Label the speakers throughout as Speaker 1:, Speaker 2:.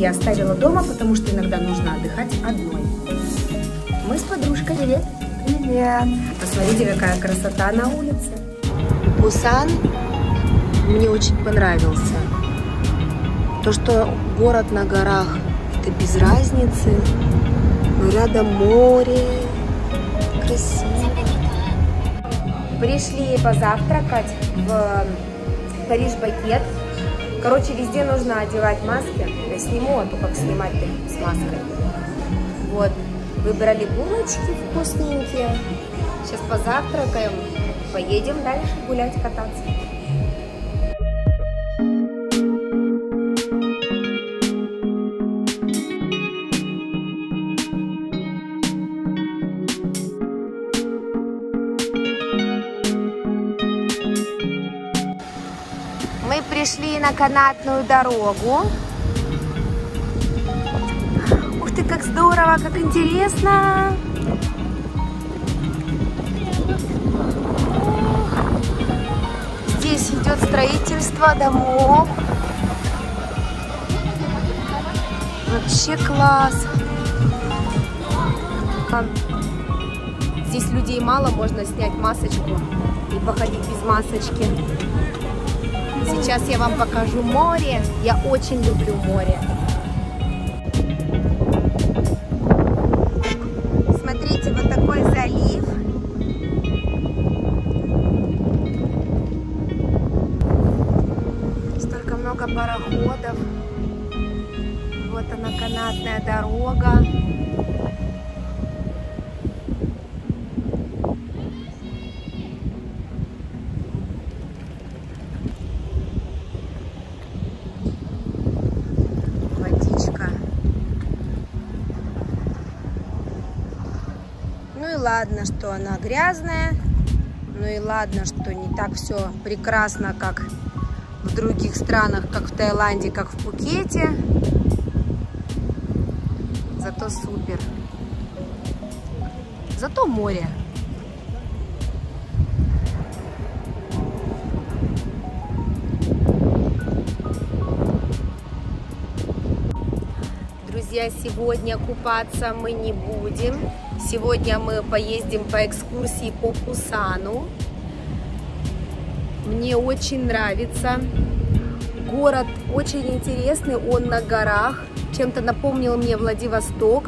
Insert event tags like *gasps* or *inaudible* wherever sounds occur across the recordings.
Speaker 1: я оставила дома, потому что иногда нужно отдыхать одной. Мы с подружкой. Привет!
Speaker 2: Привет!
Speaker 1: Посмотрите, какая красота на улице.
Speaker 2: Пусан мне очень понравился. То, что город на горах, это без разницы. Но рядом море, красиво.
Speaker 1: Пришли позавтракать в Париж Бакет. Короче, везде нужно одевать маски. Я сниму, а то как снимать с маской. Вот. Выбрали булочки вкусненькие. Сейчас позавтракаем. Поедем дальше гулять, кататься. Пришли на канатную дорогу. Ух ты, как здорово, как интересно! Здесь идет строительство домов. Вообще класс! Здесь людей мало, можно снять масочку и походить без масочки. Сейчас я вам покажу море. Я очень люблю море. Ну и ладно, что она грязная. Ну и ладно, что не так все прекрасно, как в других странах, как в Таиланде, как в Пукете. Зато супер. Зато море. Друзья, сегодня купаться мы не будем. Сегодня мы поездим по экскурсии по Пусану. Мне очень нравится. Город очень интересный, он на горах. Чем-то напомнил мне Владивосток.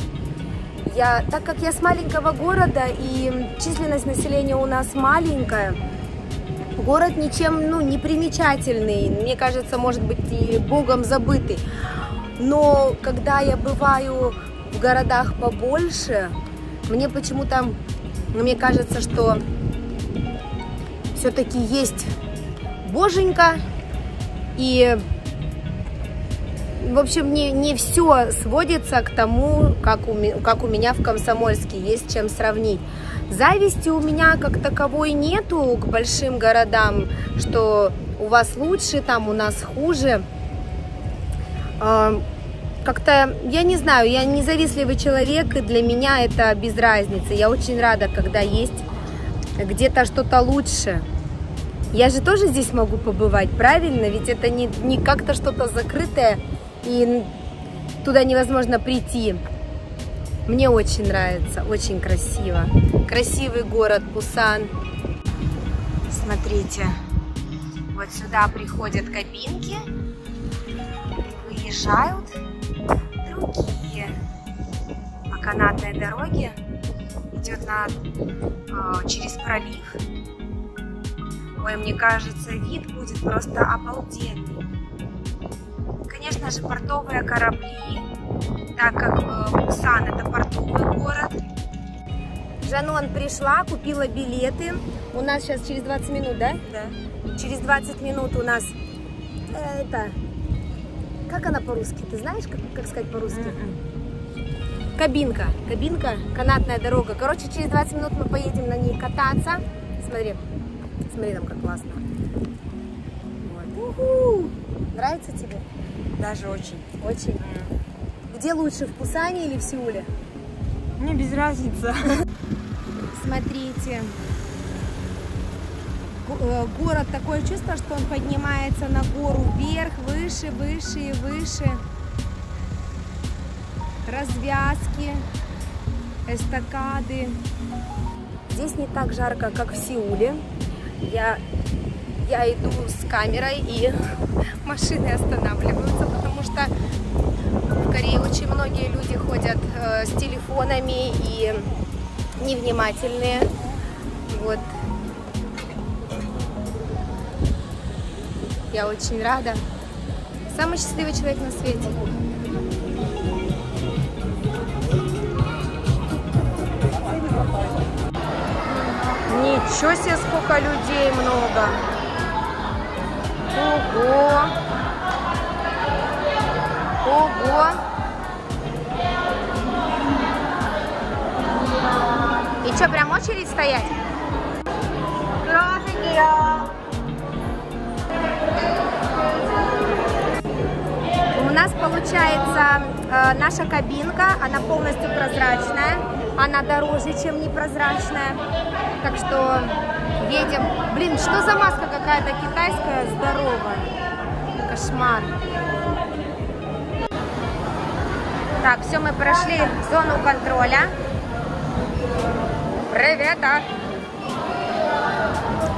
Speaker 1: Я, так как я с маленького города и численность населения у нас маленькая, город ничем ну, не примечательный. Мне кажется, может быть и богом забытый. Но когда я бываю в городах побольше, мне почему-то, мне кажется, что все-таки есть боженька. И, в общем, не, не все сводится к тому, как у, как у меня в Комсомольске, есть чем сравнить. Зависти у меня как таковой нету к большим городам, что у вас лучше, там у нас хуже как-то, я не знаю, я независливый человек, и для меня это без разницы. Я очень рада, когда есть где-то что-то лучше. Я же тоже здесь могу побывать, правильно? Ведь это не, не как-то что-то закрытое, и туда невозможно прийти. Мне очень нравится, очень красиво. Красивый город Пусан. Смотрите, вот сюда приходят кабинки, выезжают другие. По канатной дороге идет на, э, через пролив. Ой, мне кажется, вид будет просто обалденный. Конечно же, портовые корабли, так как э, Пусан это портовый город. Жанон пришла, купила билеты. У нас сейчас через 20 минут, да?
Speaker 2: Да.
Speaker 1: Через 20 минут у нас э, это как она по-русски? Ты знаешь, как, как сказать по-русски?
Speaker 2: М-м.
Speaker 1: Кабинка. Кабинка, канатная дорога. Короче, через 20 минут мы поедем на ней кататься. Смотри. Смотри там, как классно. Вот. Уху. Нравится тебе?
Speaker 2: Даже очень.
Speaker 1: Очень. Где лучше, в Пусане или в Сеуле?
Speaker 2: Мне без разницы. *laughs*
Speaker 1: Смотрите. Э, город такое чувство, что он поднимается на гору вверх, выше, выше и выше. Развязки, эстакады. Здесь не так жарко, как в Сеуле. Я, я иду с камерой, и *laughs* машины останавливаются, потому что в Корее очень многие люди ходят э, с телефонами и невнимательные. Вот. Я очень рада. Самый счастливый человек на свете. Ничего себе, сколько людей много. Ого. Ого. И что, прям очередь стоять? Нас получается э, наша кабинка, она полностью прозрачная, она дороже, чем непрозрачная. Так что едем. Блин, что за маска какая-то китайская здоровая? Кошмар. Так, все, мы прошли зону контроля. Привет, а?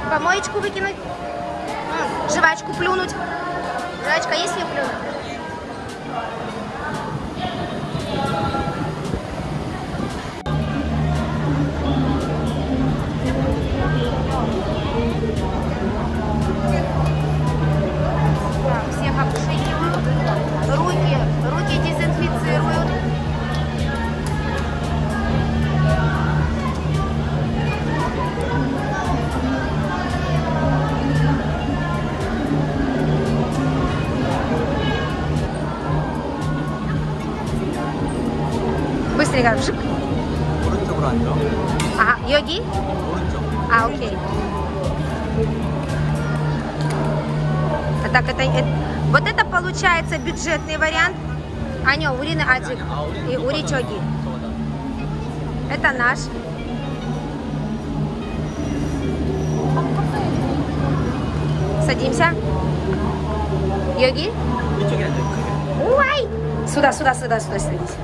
Speaker 1: Помоечку выкинуть? Жвачку плюнуть? Жвачка есть мне плюнуть? Быстренько. Вжик.
Speaker 3: 오른쪽으로 앉아.
Speaker 1: Ага, йоги?
Speaker 3: 오른쪽.
Speaker 1: А, окей. А так, это, это- вот это получается бюджетный вариант. Аня, 우리는 아직
Speaker 3: 아, 우리
Speaker 1: 이 우리 저기
Speaker 3: 저거다.
Speaker 1: это наш. Садимся. Йоги?
Speaker 3: 이쪽에 앉아. 크게.
Speaker 1: Уай! Сюда, сюда, сюда, сюда садись.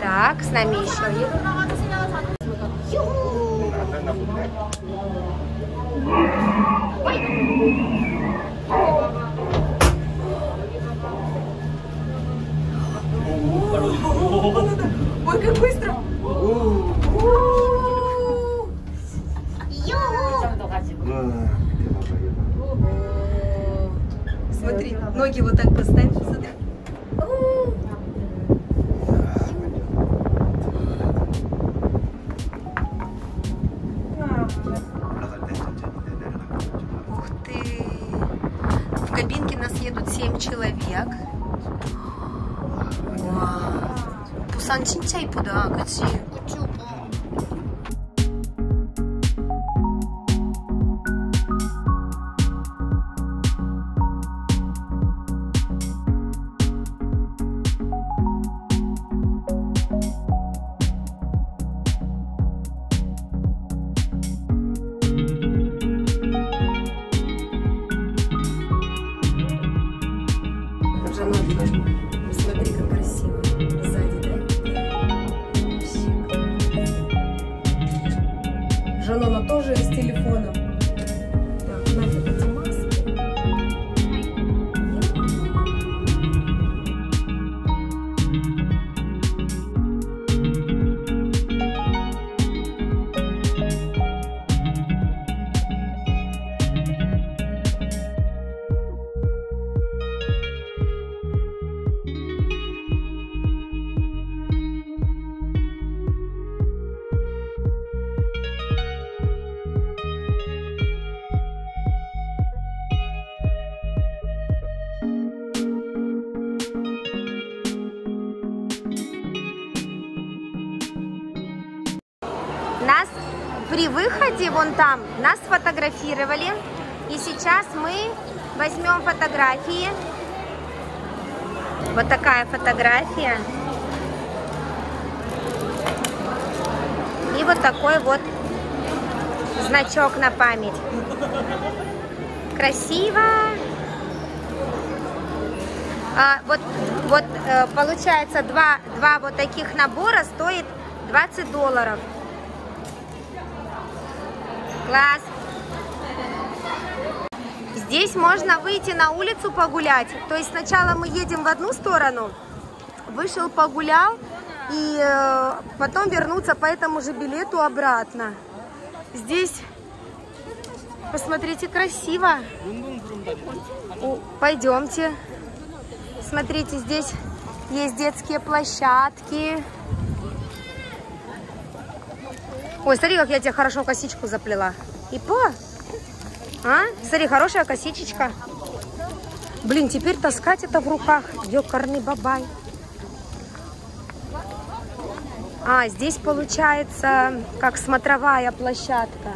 Speaker 1: Так, с нами еще Ой, как быстро! Смотри, ноги вот так поставь. Сфотографировали. И сейчас мы возьмем фотографии. Вот такая фотография. И вот такой вот значок на память. Красиво. А, вот, вот э, получается два, два вот таких набора стоит 20 долларов. Класс. Здесь можно выйти на улицу погулять. То есть сначала мы едем в одну сторону, вышел погулял, и э, потом вернуться по этому же билету обратно. Здесь, посмотрите, красиво. Пойдемте. Смотрите, здесь есть детские площадки. Ой, смотри, как я тебе хорошо косичку заплела. И по. А? Смотри, хорошая косичечка. Блин, теперь таскать это в руках. Ёкарный бабай. А, здесь получается как смотровая площадка.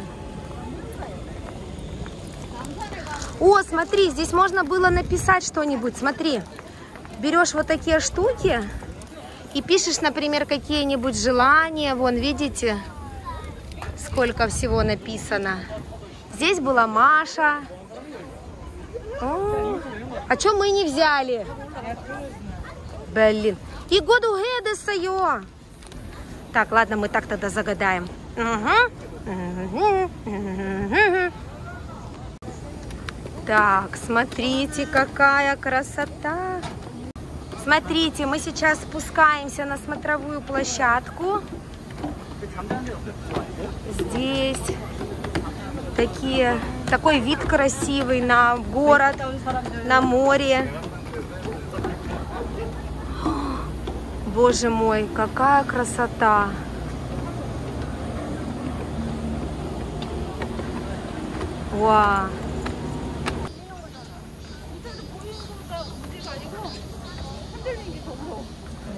Speaker 1: О, смотри, здесь можно было написать что-нибудь. Смотри, берешь вот такие штуки и пишешь, например, какие-нибудь желания. Вон, видите, сколько всего написано. Здесь была Маша. О, а что мы не взяли? Блин. И году геды Так, ладно, мы так тогда загадаем. Так, смотрите, какая красота. Смотрите, мы сейчас спускаемся на смотровую площадку. Здесь такие, такой вид красивый на город, на море. Боже мой, какая красота! Вау!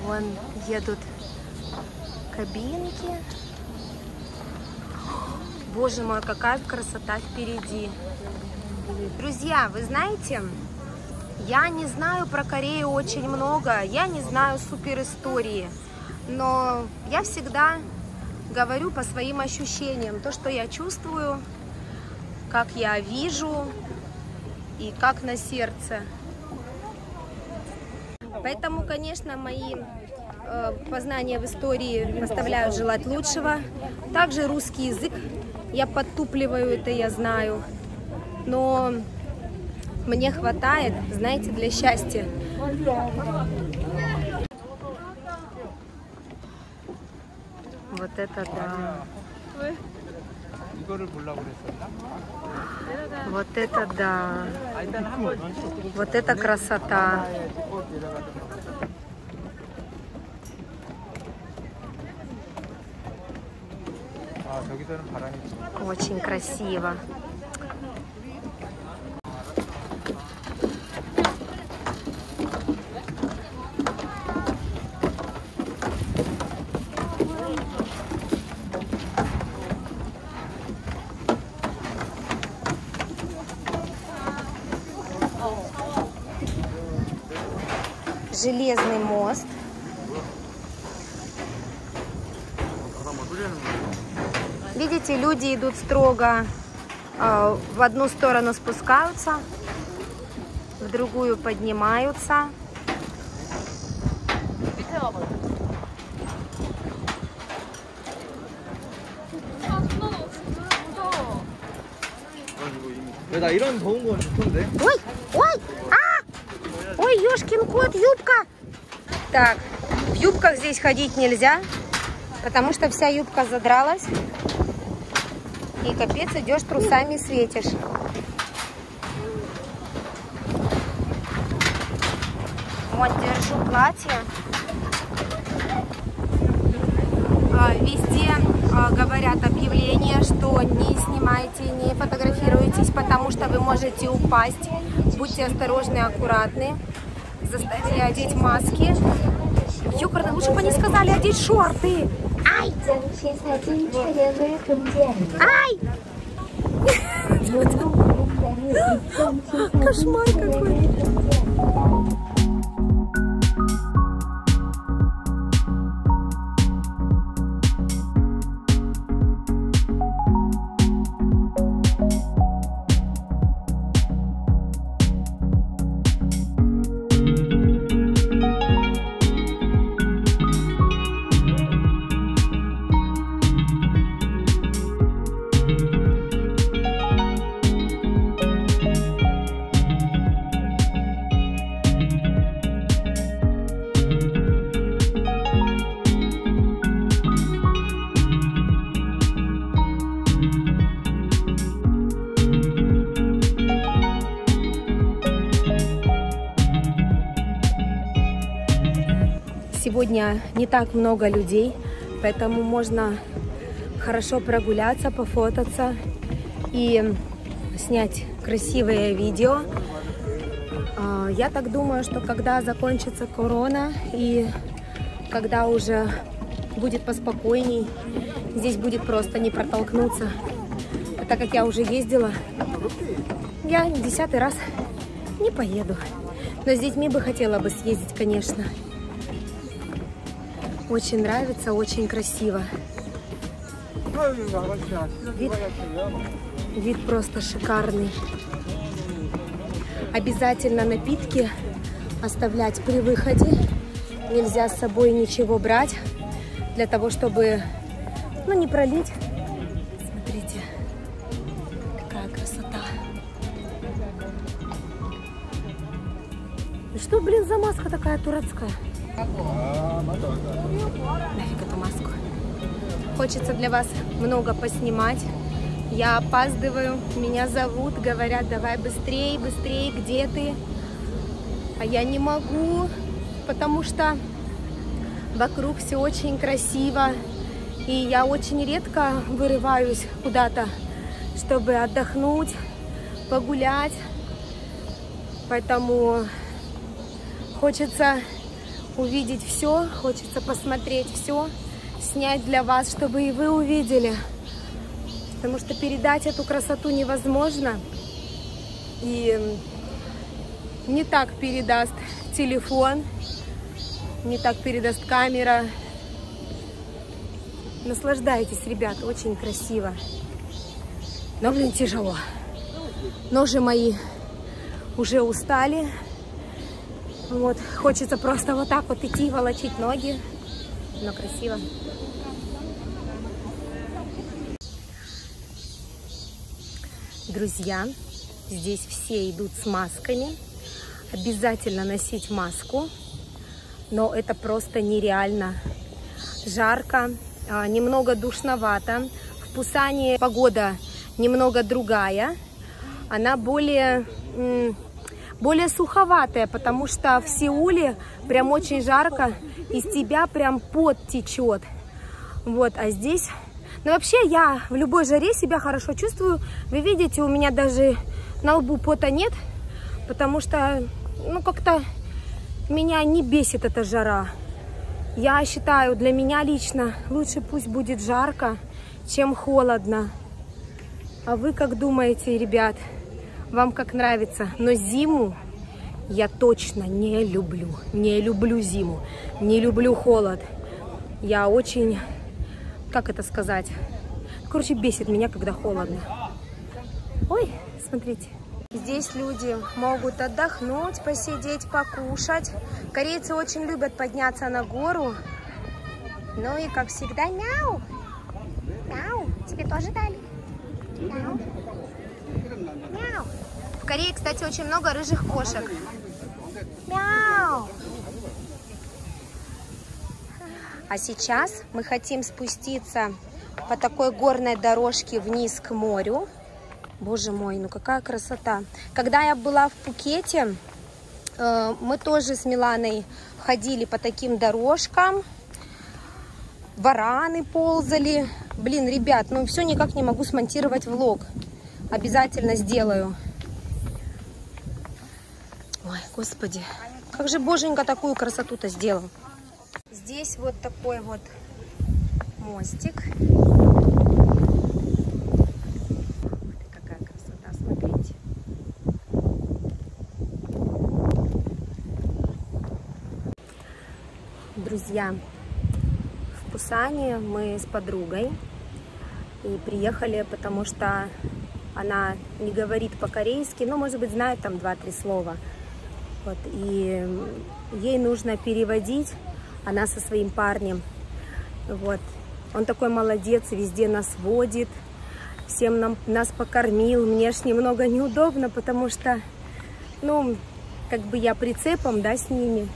Speaker 1: Вон едут кабинки. Боже мой, какая красота впереди. Друзья, вы знаете, я не знаю про Корею очень много, я не знаю супер истории, но я всегда говорю по своим ощущениям, то, что я чувствую, как я вижу и как на сердце. Поэтому, конечно, мои э, познания в истории оставляют желать лучшего. Также русский язык я подтупливаю, это я знаю. Но мне хватает, знаете, для счастья. Вот это да. Вот это да. Вот это красота. Очень красиво. Железный мост. Видите, люди идут строго э, в одну сторону спускаются, в другую поднимаются.
Speaker 3: 나 이런 더운 건 좋던데.
Speaker 1: Ой, ой, а! Ой, ёшкин кот, юбка! Так, в юбках здесь ходить нельзя, потому что вся юбка задралась. И капец, идешь трусами светишь. Вот, держу платье. А, Везде а, говорят объявления, что не снимайте, не фотографируйтесь, потому что вы можете упасть. Будьте осторожны аккуратны. Заставили одеть маски. Ёкарно, лучше бы они сказали одеть шорты.
Speaker 4: 71 человек в день.
Speaker 1: Ай! Кошмар какой! Не так много людей, поэтому можно хорошо прогуляться, пофотаться и снять красивое видео. А, Я так думаю, что когда закончится корона и когда уже будет поспокойней, здесь будет просто не протолкнуться. Так как я уже ездила, я десятый раз не поеду. Но с детьми бы хотела бы съездить, конечно. Очень нравится, очень красиво. Вид, вид просто шикарный. Обязательно напитки оставлять при выходе. Нельзя с собой ничего брать для того, чтобы ну, не пролить. Смотрите, какая красота. И что, блин, за маска такая турецкая? Нафиг эту маску. Хочется для вас много поснимать. Я опаздываю, меня зовут, говорят, давай быстрее, быстрее, где ты? А я не могу, потому что вокруг все очень красиво. И я очень редко вырываюсь куда-то, чтобы отдохнуть, погулять. Поэтому хочется увидеть все, хочется посмотреть все, снять для вас, чтобы и вы увидели. Потому что передать эту красоту невозможно. И не так передаст телефон, не так передаст камера. Наслаждайтесь, ребят, очень красиво. Но, блин, тяжело. Ножи мои уже устали. Вот, хочется просто вот так вот идти, волочить ноги. Но красиво. Друзья, здесь все идут с масками. Обязательно носить маску. Но это просто нереально. Жарко, а, немного душновато. В Пусане погода немного другая. Она более, более суховатая, потому что в Сеуле прям очень жарко. Из тебя прям пот течет. Вот, а здесь... Ну, вообще, я в любой жаре себя хорошо чувствую. Вы видите, у меня даже на лбу пота нет, потому что, ну, как-то меня не бесит эта жара. Я считаю, для меня лично лучше пусть будет жарко, чем холодно. А вы как думаете, ребят? Вам как нравится? Но зиму я точно не люблю. Не люблю зиму. Не люблю холод. Я очень, как это сказать? Короче, бесит меня, когда холодно. Ой, смотрите. Здесь люди могут отдохнуть, посидеть, покушать. Корейцы очень любят подняться на гору. Ну и, как всегда, мяу. Мяу. Тебе тоже дали? Мяу. В Корее, кстати, очень много рыжих кошек. Мяу. А сейчас мы хотим спуститься по такой горной дорожке вниз к морю. Боже мой, ну какая красота. Когда я была в Пукете, э, мы тоже с Миланой ходили по таким дорожкам. Вараны ползали. Блин, ребят, ну все никак не могу смонтировать влог. Обязательно сделаю. Ой, господи. Как же боженька такую красоту-то сделал. Здесь вот такой вот мостик. Друзья, в Пусане мы с подругой и приехали, потому что она не говорит по-корейски, но, может быть, знает там два-три слова. Вот, и ей нужно переводить, она со своим парнем. Вот, он такой молодец, везде нас водит, всем нам, нас покормил. Мне ж немного неудобно, потому что, ну, как бы я прицепом, да, с ними.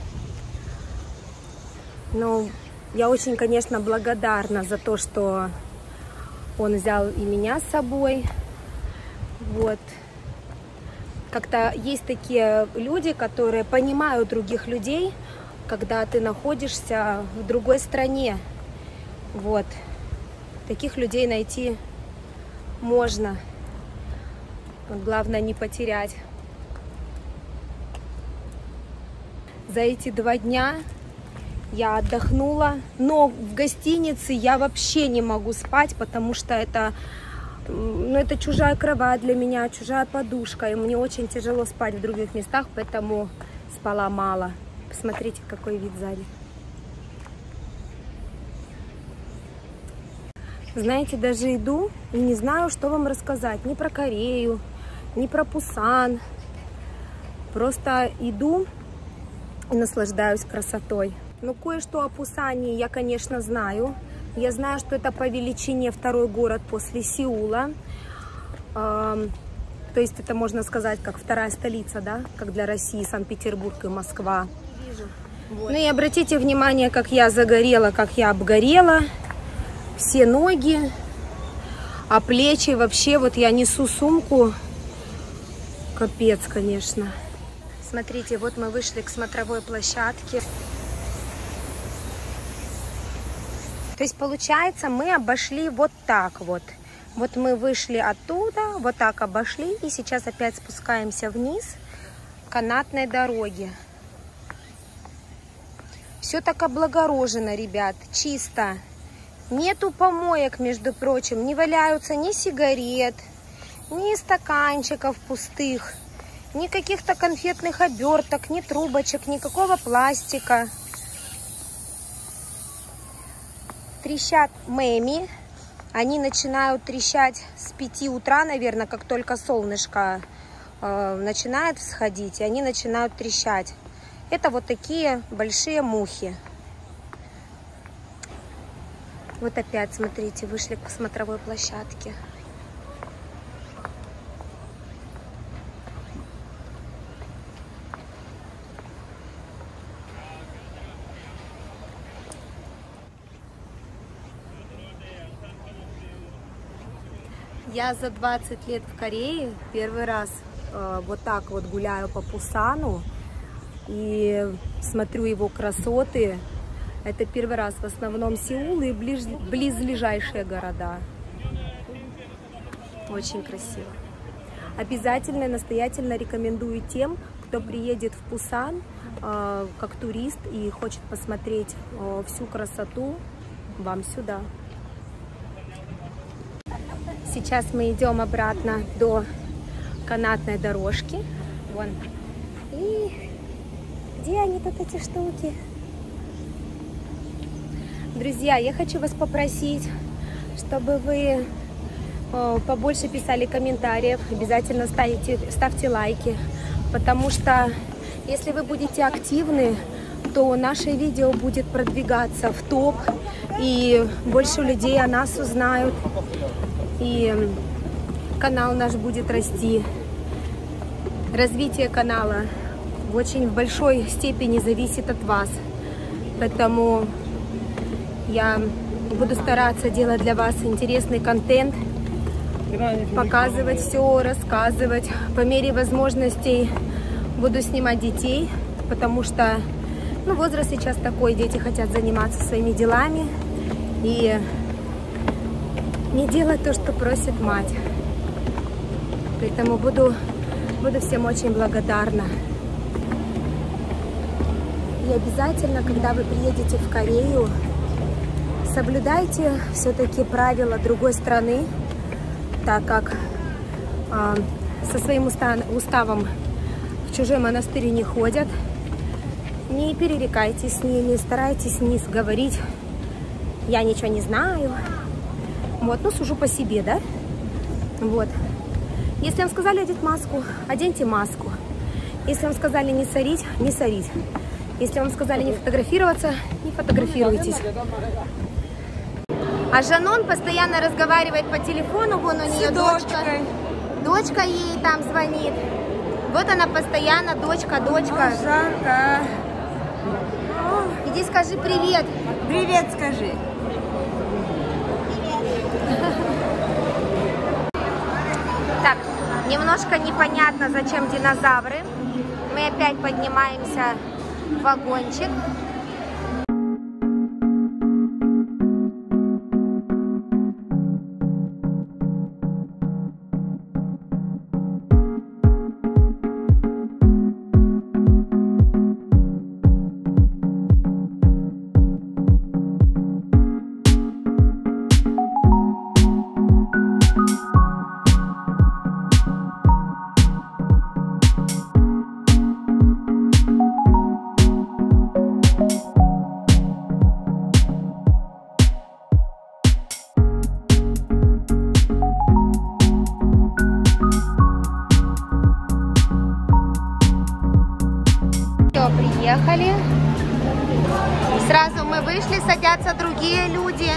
Speaker 1: Но я очень, конечно, благодарна за то, что он взял и меня с собой. Вот. Как-то есть такие люди, которые понимают других людей, когда ты находишься в другой стране. Вот. Таких людей найти можно. Главное не потерять. За эти два дня я отдохнула, но в гостинице я вообще не могу спать, потому что это, ну, это чужая кровать для меня, чужая подушка, и мне очень тяжело спать в других местах, поэтому спала мало. Посмотрите, какой вид сзади. Знаете, даже иду и не знаю, что вам рассказать. Ни про Корею, ни про Пусан. Просто иду и наслаждаюсь красотой. Ну, кое-что о Пусане я, конечно, знаю. Я знаю, что это по величине второй город после Сеула. То есть это, можно сказать, как вторая столица, да, как для России, Санкт-Петербург и Москва. Вот. Ну и обратите внимание, как я загорела, как я обгорела. Все ноги, а плечи вообще, вот я несу сумку. Капец, конечно. Смотрите, вот мы вышли к смотровой площадке. То есть, получается, мы обошли вот так вот. Вот мы вышли оттуда, вот так обошли, и сейчас опять спускаемся вниз канатной дороги. Все так облагорожено, ребят, чисто. Нету помоек, между прочим, не валяются ни сигарет, ни стаканчиков пустых, ни каких-то конфетных оберток, ни трубочек, никакого пластика. Трещат мэми. Они начинают трещать с 5 утра, наверное, как только солнышко э, начинает всходить, и они начинают трещать. Это вот такие большие мухи. Вот опять, смотрите, вышли к смотровой площадке. Я за 20 лет в Корее первый раз э, вот так вот гуляю по Пусану и смотрю его красоты. Это первый раз в основном Сеул и близ, близлежащие города. Очень красиво. Обязательно, настоятельно рекомендую тем, кто приедет в Пусан э, как турист и хочет посмотреть э, всю красоту, вам сюда. Сейчас мы идем обратно до канатной дорожки. Вон. И где они тут эти штуки? Друзья, я хочу вас попросить, чтобы вы э, побольше писали комментариев, обязательно ставите, ставьте лайки, потому что если вы будете активны, то наше видео будет продвигаться в топ, и больше людей о нас узнают и канал наш будет расти. Развитие канала в очень большой степени зависит от вас. Поэтому я буду стараться делать для вас интересный контент, показывать все, рассказывать. По мере возможностей буду снимать детей, потому что ну, возраст сейчас такой, дети хотят заниматься своими делами. И не делать то, что просит мать. Поэтому буду, буду всем очень благодарна. И обязательно, когда вы приедете в Корею, соблюдайте все-таки правила другой страны, так как э, со своим уставом в чужой монастырь не ходят. Не перерекайтесь с ними, старайтесь не говорить «я ничего не знаю», вот, ну, сужу по себе, да? Вот. Если вам сказали одеть маску, оденьте маску. Если вам сказали не сорить, не сорить. Если вам сказали не фотографироваться, не фотографируйтесь. А Жанон постоянно разговаривает по телефону, вон у нее дочка. Дочка ей там звонит. Вот она постоянно, дочка, дочка.
Speaker 2: Жарко.
Speaker 1: Иди скажи привет.
Speaker 2: Привет скажи.
Speaker 1: Так, немножко непонятно, зачем динозавры. Мы опять поднимаемся вагончик. Приехали. Сразу мы вышли, садятся другие люди.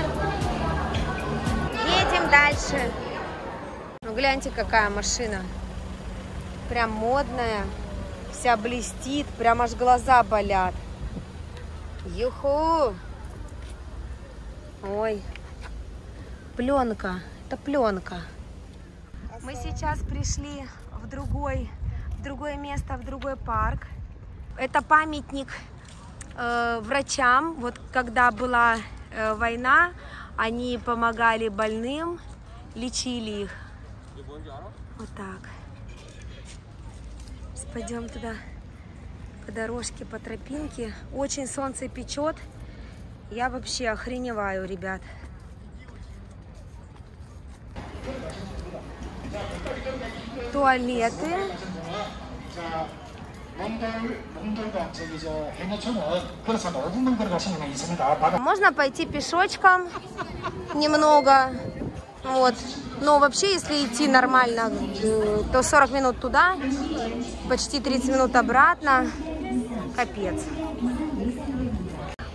Speaker 1: Едем дальше. Ну, гляньте, какая машина. Прям модная. Вся блестит, прям аж глаза болят. Юху! Ой, пленка. Это пленка. Мы сейчас пришли в другой, в другое место, в другой парк. Это памятник э, врачам. Вот когда была э, война, они помогали больным, лечили их. Вот так. Пойдем туда по дорожке, по тропинке. Очень солнце печет. Я вообще охреневаю, ребят. Туалеты. Можно пойти пешочком немного. Вот. Но вообще, если идти нормально, э, то 40 минут туда, почти 30 минут обратно. Капец.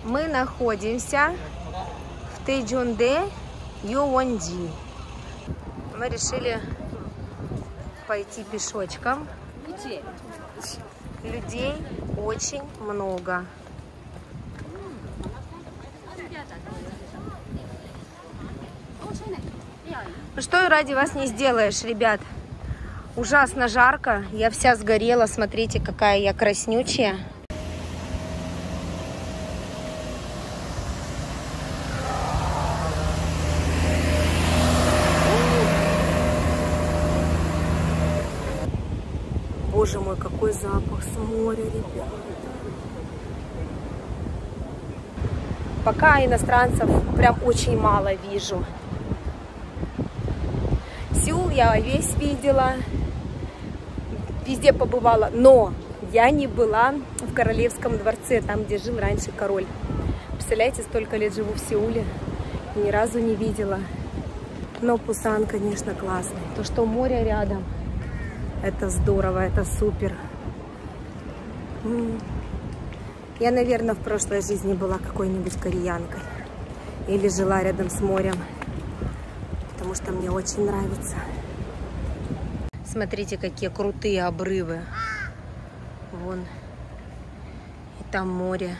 Speaker 1: Мы находимся в Тэйджунде, Юонджи. Мы решили пойти пешочком. Людей очень много. Ну что ради вас не сделаешь, ребят. Ужасно жарко. Я вся сгорела. Смотрите, какая я краснючая. Боже мой, какой моря, ребят. Пока иностранцев прям очень мало вижу. Сеул я весь видела, везде побывала, но я не была в Королевском дворце, там, где жил раньше король. Представляете, столько лет живу в Сеуле, ни разу не видела. Но Пусан, конечно, классный. То, что море рядом, это здорово, это супер. Я, наверное, в прошлой жизни была какой-нибудь кореянкой. Или жила рядом с морем потому что мне очень нравится. Смотрите, какие крутые обрывы. Вон. И там море.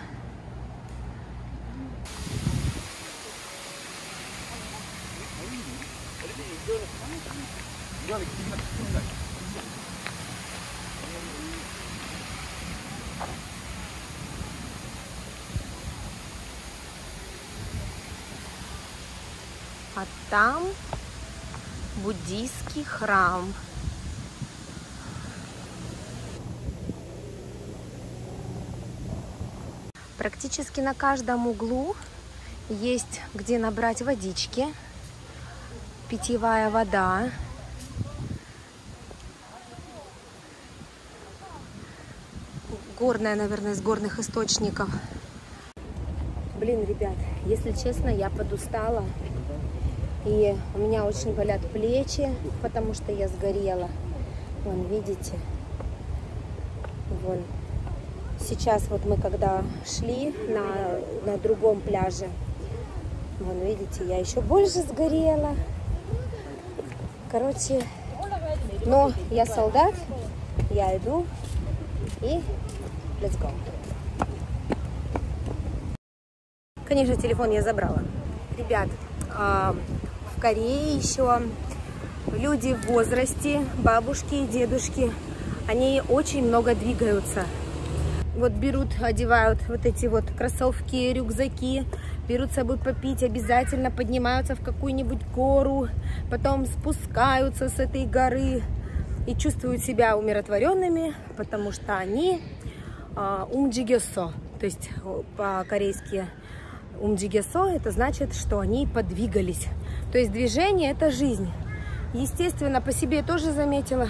Speaker 1: А там буддийский храм. Практически на каждом углу есть где набрать водички, питьевая вода. Горная, наверное, из горных источников. Блин, ребят, если честно, я подустала. И у меня очень болят плечи, потому что я сгорела. Вон, видите? Вон. Сейчас вот мы когда шли на, на другом пляже, вон, видите, я еще больше сгорела. Короче, но я солдат, я иду и let's go. Конечно, телефон я забрала. Ребят, а, в Корее еще люди в возрасте, бабушки и дедушки, они очень много двигаются. вот берут, одевают вот эти вот кроссовки, рюкзаки, берут с собой попить, обязательно поднимаются в какую-нибудь гору, потом спускаются с этой горы и чувствуют себя умиротворенными, потому что они э, умджигесо, то есть по-корейски умджигесо, это значит, что они подвигались. То есть движение – это жизнь. Естественно, по себе тоже заметила,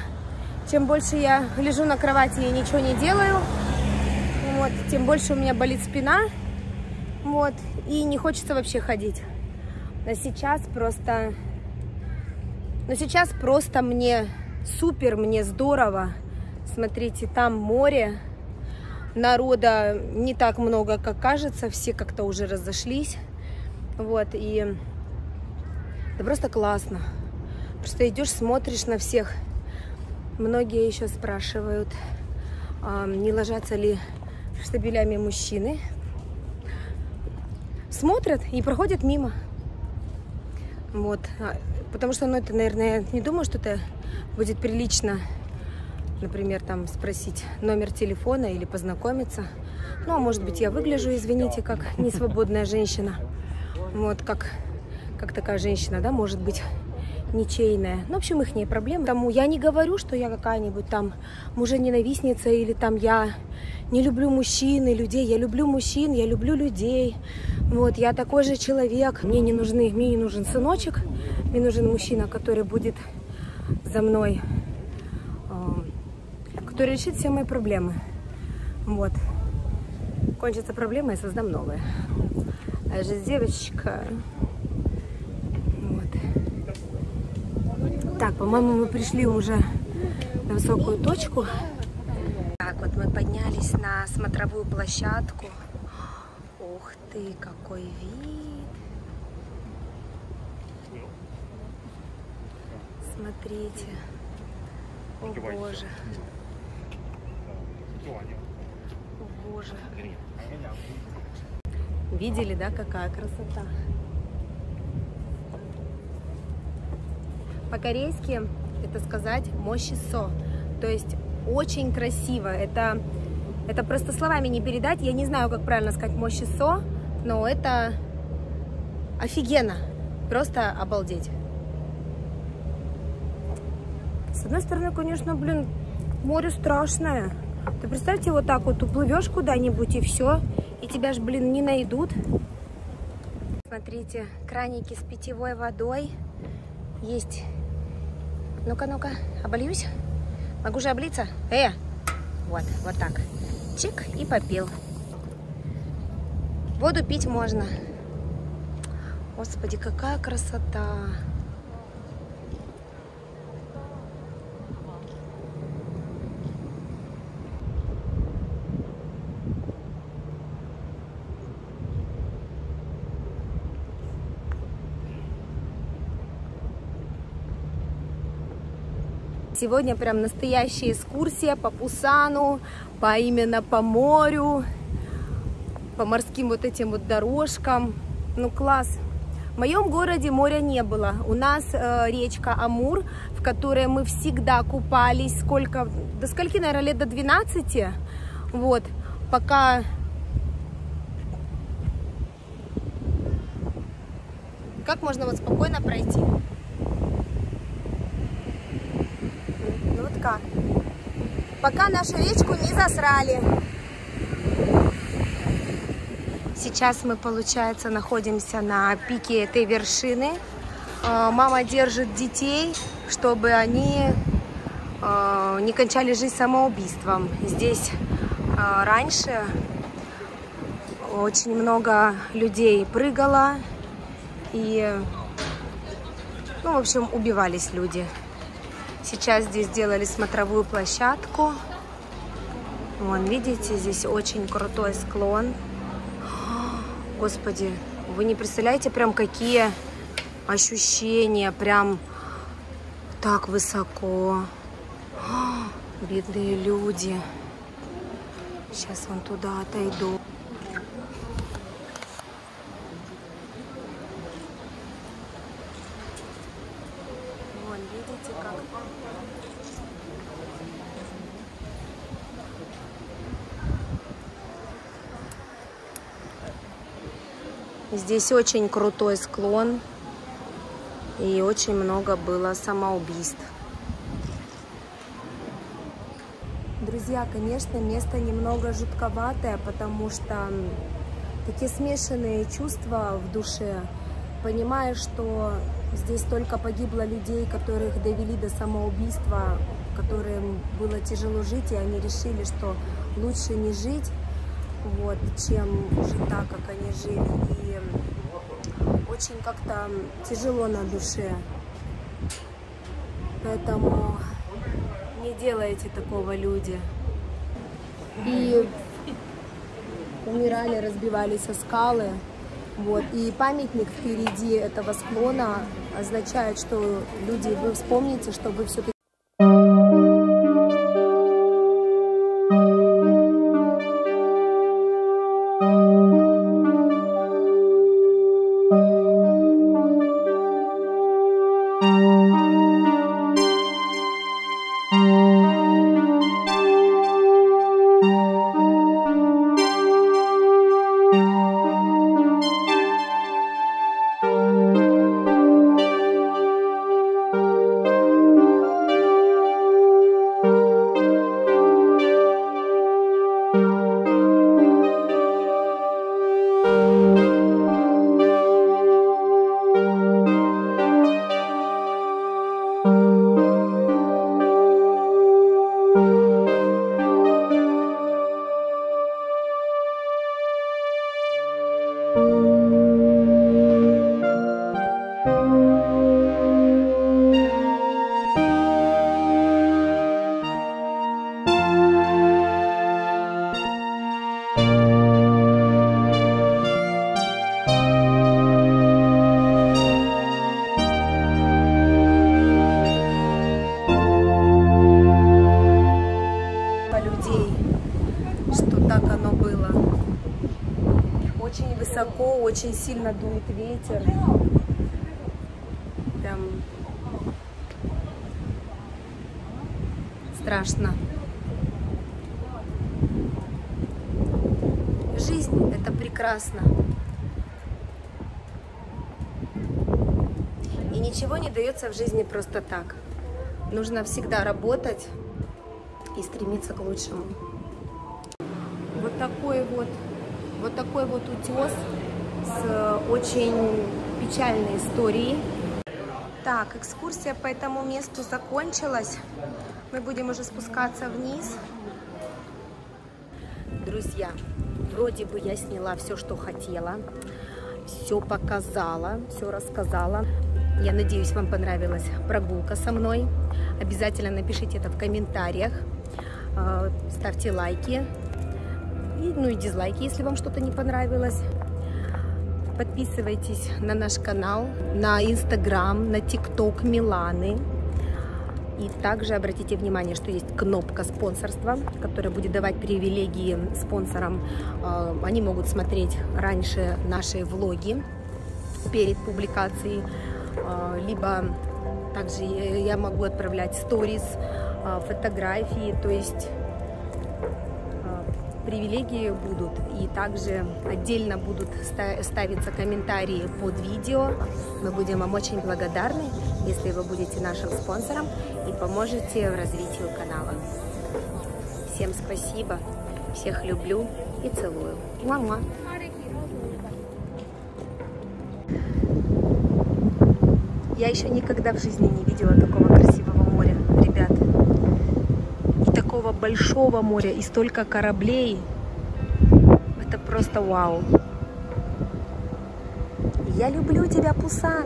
Speaker 1: чем больше я лежу на кровати и ничего не делаю, вот, тем больше у меня болит спина, вот, и не хочется вообще ходить. Но сейчас просто, но сейчас просто мне супер, мне здорово. Смотрите, там море, народа не так много, как кажется, все как-то уже разошлись, вот, и это просто классно. Просто идешь, смотришь на всех. Многие еще спрашивают, не ложатся ли штабелями мужчины. Смотрят и проходят мимо. Вот. А, потому что, ну, это, наверное, не думаю, что это будет прилично, например, там спросить номер телефона или познакомиться. Ну, а может быть, я выгляжу, извините, как несвободная женщина. Вот, как, как такая женщина, да, может быть ничейная. Ну, в общем, их не проблема. Тому я не говорю, что я какая-нибудь там мужа-ненавистница или там я не люблю мужчин и людей. Я люблю мужчин, я люблю людей. Вот, я такой же человек. Мне не нужны, мне не нужен сыночек. Мне нужен мужчина, который будет за мной, э, который решит все мои проблемы. Вот. Кончится проблема, я создам новые. А же девочка... Так, по-моему, мы пришли уже на высокую точку. Так, вот мы поднялись на смотровую площадку. Ух ты, какой вид! Смотрите. О боже. О боже. Видели, да, какая красота? По-корейски это сказать мощисо, то есть очень красиво. Это, это просто словами не передать. Я не знаю, как правильно сказать мощисо, но это офигенно. Просто обалдеть. С одной стороны, конечно, блин, море страшное. Ты представьте, вот так вот уплывешь куда-нибудь и все, и тебя ж, блин, не найдут. Смотрите, краники с питьевой водой. Есть ну-ка, ну-ка, обольюсь. Могу же облиться? Э! Вот, вот так. Чик и попил. Воду пить можно. Господи, какая красота! Сегодня прям настоящая экскурсия по Пусану, по именно по морю, по морским вот этим вот дорожкам. Ну класс. В моем городе моря не было. У нас э, речка Амур, в которой мы всегда купались. Сколько? До скольки, наверное, лет до 12. Вот. Пока как можно вот спокойно пройти? Река. Пока нашу речку не засрали. Сейчас мы, получается, находимся на пике этой вершины. А, мама держит детей, чтобы они а, не кончали жизнь самоубийством. Здесь а, раньше очень много людей прыгало и, ну, в общем, убивались люди. Сейчас здесь сделали смотровую площадку. Вон, видите, здесь очень крутой склон. *gasps* Господи, вы не представляете, прям какие ощущения, прям так высоко. *gasps* Бедные люди. Сейчас вон туда отойду. Здесь очень крутой склон. И очень много было самоубийств. Друзья, конечно, место немного жутковатое, потому что такие смешанные чувства в душе. Понимаешь, что здесь только погибло людей, которых довели до самоубийства, которым было тяжело жить, и они решили, что лучше не жить, вот, чем жить так, как они жили. И очень как-то тяжело на душе. Поэтому не делайте такого, люди. И умирали, разбивались о скалы. Вот. И памятник впереди этого склона означает, что люди, вы вспомните, что вы все-таки сильно дует ветер. Прям страшно. Жизнь это прекрасно. И ничего не дается в жизни просто так. Нужно всегда работать и стремиться к лучшему. Вот такой вот, вот такой вот утес с очень печальной историей. Так, экскурсия по этому месту закончилась. Мы будем уже спускаться вниз. Друзья, вроде бы я сняла все, что хотела. Все показала, все рассказала. Я надеюсь, вам понравилась прогулка со мной. Обязательно напишите это в комментариях. А, ставьте лайки. И, ну и дизлайки, если вам что-то не понравилось. Подписывайтесь на наш канал, на Инстаграм, на ТикТок Миланы. И также обратите внимание, что есть кнопка спонсорства, которая будет давать привилегии спонсорам. А, они могут смотреть раньше наши влоги перед публикацией, а, либо также я могу отправлять сторис, а, фотографии, то есть привилегии будут. И также отдельно будут ставиться комментарии под видео. Мы будем вам очень благодарны, если вы будете нашим спонсором и поможете в развитии канала. Всем спасибо, всех люблю и целую. Мама. Я еще никогда в жизни не видела такого красивого моря, ребят такого большого моря и столько кораблей. Это просто вау. Я люблю тебя, Пусан.